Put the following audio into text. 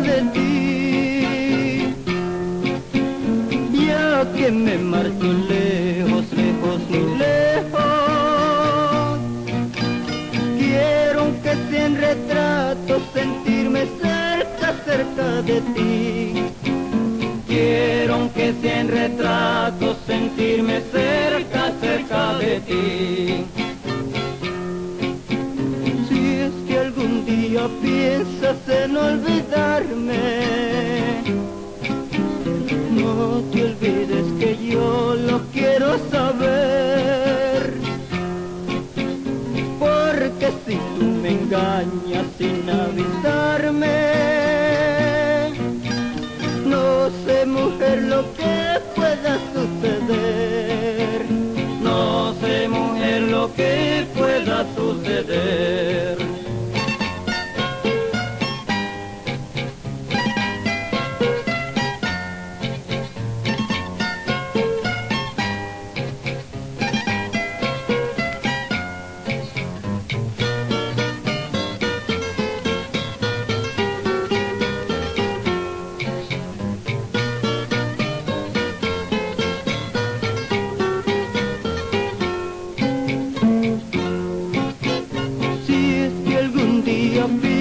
de ti. Ya que me marcho lejos, lejos, muy lejos, quiero que sea en retrato sentirme cerca, cerca de ti. Piensas en olvidarme, no te olvides que yo lo quiero saber. Porque si tú me engañas sin avisarme, no sé mujer lo que pueda suceder. No sé mujer lo que pueda suceder. your.